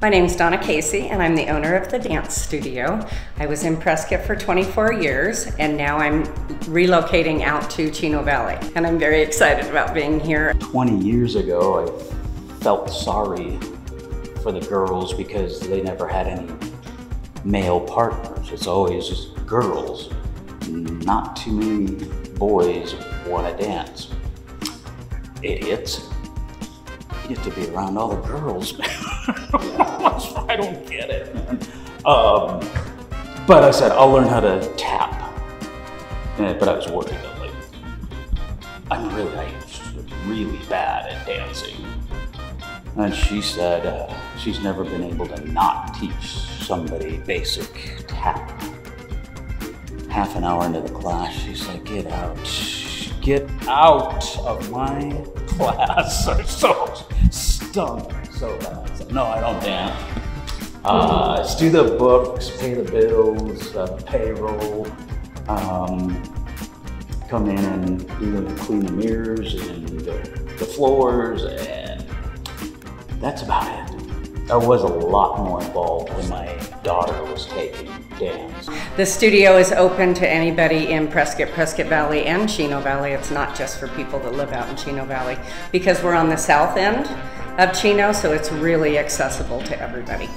My name's Donna Casey, and I'm the owner of the dance studio. I was in Prescott for 24 years, and now I'm relocating out to Chino Valley, and I'm very excited about being here. 20 years ago, I felt sorry for the girls because they never had any male partners. It's always just girls. Not too many boys want to dance. Idiots. You get to be around all the girls. Um, but I said, I'll learn how to tap. Eh, but I was worried that, like, I'm really, like, really bad at dancing. And she said uh, she's never been able to not teach somebody basic tap. Half an hour into the class, she's like, get out. Get out of my class. I'm so stung so bad. No, I don't dance. Uh, do the books, pay the bills, uh, payroll, um, come in and clean the mirrors and the, the floors, and that's about it. I was a lot more involved when my daughter was taking dance. The studio is open to anybody in Prescott, Prescott Valley, and Chino Valley. It's not just for people that live out in Chino Valley because we're on the south end of Chino, so it's really accessible to everybody.